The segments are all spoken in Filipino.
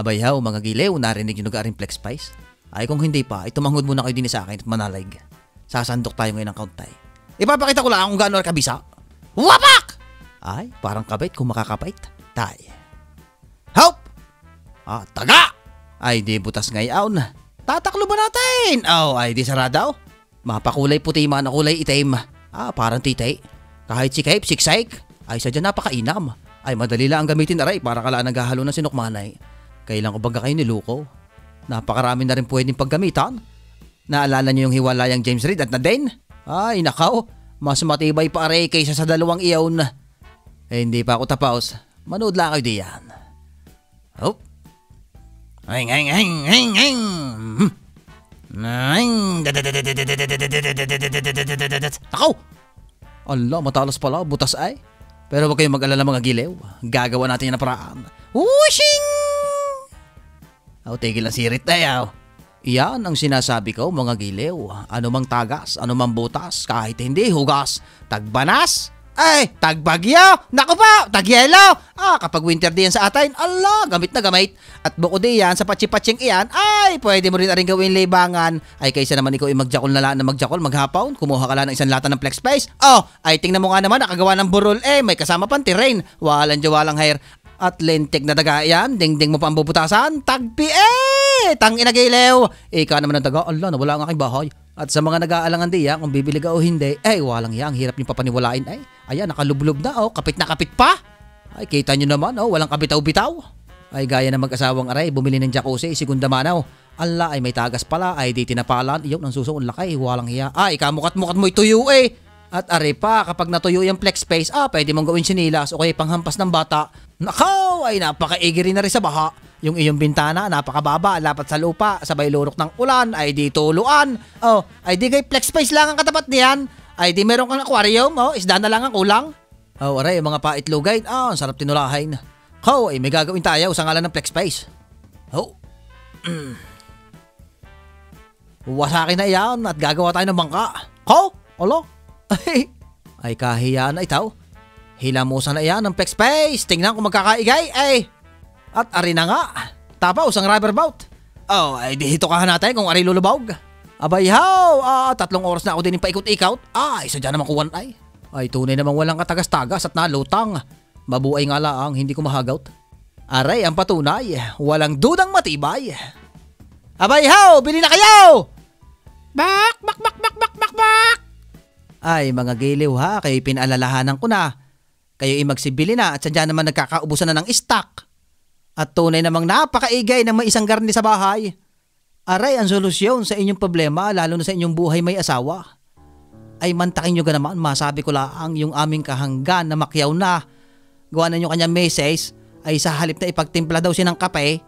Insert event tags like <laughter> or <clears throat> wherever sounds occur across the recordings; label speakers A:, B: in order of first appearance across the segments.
A: Abay haw, mga gilew, narinig yung nag-aring flex spice. Ay kung hindi pa, ay tumangod muna kayo din sa akin at manalig. Sasandok tayo ngayon ng countay. Ipapakita ko lang kung gaano kabisa. Wapak! Ay, parang kabait kung makakapait. Tay. Hop! Ah, taga! Ay, di butas ngayon. Tataklo ba natin? Oh, ay di saradaw. Mapakulay puti man na kulay itim. Ah, parang titay. Kahit si Cape, siksik. Ay, sadya napakainam. Ay, madali lang ang gamitin aray para kala naghahalo ng sinukmanay. Kailan ko baga kayo niluko? Napakarami na rin pwedeng paggamitan. Naalala niyo yung hiwalayang James Reed at Naden? Ay, nakaw. Mas matibay pa aray kaysa sa dalawang iyaw na. Eh, hindi pa ako tapos. Manood lang kayo diyan. Oh. Hing, hing, hing, hing. Hing. Nakaw! Ala, matalas pala, butas ay. Pero wag kayong mag-alala mga gilew. Gagawa natin yan na paraan. Whooshing! Aw, tigil ang sirit na yaw. Iyan ang sinasabi ko mga gilew. Ano mang tagas, ano mang butas, kahit hindi hugas. Tagbanas, ay, tagbagyo! Naku po, tagyelo! Ah, kapag winter diyan sa atin, ala, gamit na gamit. At bukod diyan sa patsi-patsing iyan, ay, pwede mo rin rin gawin libangan. Ay, kaysa naman ikaw ay magjakol na lang na magjakol, maghapon, kumuha ka lang ng isang lata ng flex space. Oh, ay, tingnan mo nga naman, nakagawa ng burol, eh, may kasama pang tirain. Walang jawalang hair. At lentik na daga yan, dingding mo pa ang bubutasan, tagpi eh! Tang inagilew! Ika naman ang daga, ala, nawala ang aking bahay. At sa mga nag-aalangan diya, kung bibili ka o hindi, eh, walang yang, hirap niyo papaniwalain. Ay, ayan, nakalublob na, oh, kapit na kapit pa. Ay, kita niyo naman, oh, walang kabitaw-bitaw. Ay, gaya ng mag-asawang aray, bumili ng jacuzzi, segunda manaw. Ala, ay may tagas pala, ay di tinapalan, iyon, ang susunod lakay, walang hiya. Ay, kamukat-mukat mo ituyo eh. At aray pa, kapag natuyo yung flex space, ah, pwede mong gawin sinilas o kaya panghampas ng bata. Nakaw, ay napaka-igi rin na rin sa baha. Yung iyong bintana, napakababa, lapat sa lupa, sabay lurok ng ulan, ay di tuluan. Oh, ay di kay flex space lang ang katapat niyan. Ay di meron kang aquarium, oh, isda na lang ang kulang. Oh, aray, mga paitlogay, ah, ang sarap tinulahin. Ho, ay may gagawin tayo sa ngalan ng flex space. Ho. <clears throat> Mm. Wasakin na yan at gagawa tayo ng bangka. Ho, olo. Ay, ay kahiya na itaw. Hilamusan na yan ng flex space. Tingnan kung magkakaigay. Ay, at ari na nga, tapaw sang rubber boat. Oh, ay di hito kahan natin kung ari lulubog. Abay how, ah, tatlong oras na ako din paikot-ikot. Ay, sadya naman kuwan ay. Ay, tunay namang walang katagas-tagas at nalutang. Mabuay nga lang, hindi ko mahagout. Aray, ang patunay, walang dudang matibay. Abay how, bili na kayo! Bak, bak, bak, bak, bak, bak, bak! Ay, mga giliw ha, kayo pinaalalahanan ko na. Kayo imagsibili na at sadya naman nagkakaubusan na ng stock. At tunay namang napakaigay ng may isang garni sa bahay. Aray ang solusyon sa inyong problema lalo na sa inyong buhay may asawa. Ay mantakin nyo ka naman, masabi ko lang yung aming kahanggan na makyaw na. Gawa na nyo kanyang message ay sa halip na ipagtimpla daw siya ng kape.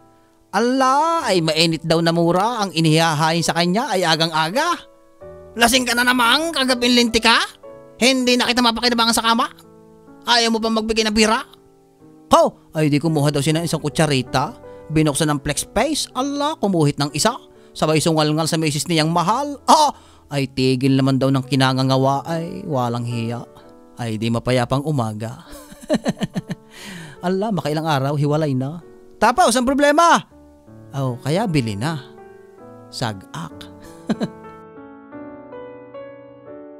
A: Ala, ay mainit daw na mura ang inihahain sa kanya ay agang-aga. Lasing ka na namang kagabing linti ka? Hindi na kita mapakinabangan sa kama? Ayaw mo pa magbigay ng bira? Ko, ay di kumuha daw siya ng isang kutsarita. Binuksan ng flex face. Ala, kumuhit ng isa. Sabay sungal-ngal sa misis niyang mahal. Ah, ay tigil naman daw ng kinangangawa ay walang hiya. Ay di mapayapang umaga. <laughs> Ala, makailang araw, hiwalay na. Tapaw, ang problema? Oh, kaya bili na. Sagak. <laughs>